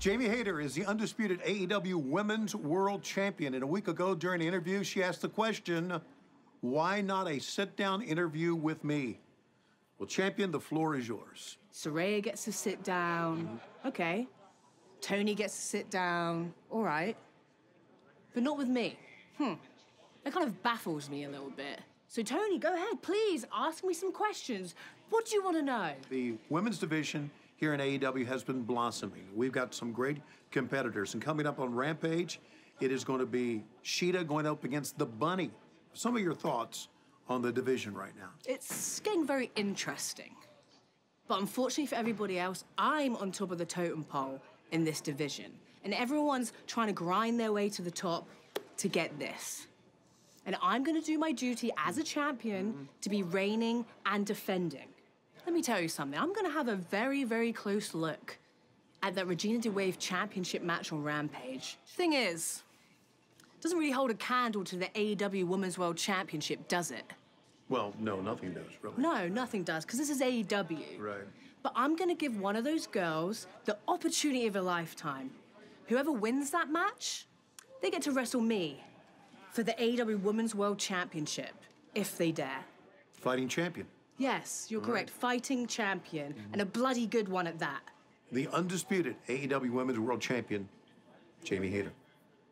Jamie Hayter is the undisputed AEW Women's World Champion. And a week ago during an interview, she asked the question, why not a sit-down interview with me? Well, champion, the floor is yours. Saraya gets to sit down. Okay. Tony gets to sit down. All right. But not with me. Hmm. That kind of baffles me a little bit. So, Tony, go ahead, please. Ask me some questions. What do you want to know? The women's division here in AEW has been blossoming. We've got some great competitors. And coming up on Rampage, it is going to be Shida going up against the Bunny. Some of your thoughts on the division right now? It's getting very interesting. But unfortunately for everybody else, I'm on top of the totem pole in this division. And everyone's trying to grind their way to the top to get this. And I'm going to do my duty as a champion mm-hmm. to be reigning and defending. Let me tell you something. I'm going to have a very, very close look at that Regina di WAVE championship match on Rampage. Thing is, doesn't really hold a candle to the AEW Women's World Championship, does it? Well, no, nothing does, really. No, nothing does, because this is AEW. Right. But I'm going to give one of those girls the opportunity of a lifetime. Whoever wins that match, they get to wrestle me for the AEW Women's World Championship, if they dare. Fighting champion. Yes, you're All correct. Right. Fighting champion, mm-hmm. and a bloody good one at that. The undisputed AEW Women's World Champion, Jamie Hayter.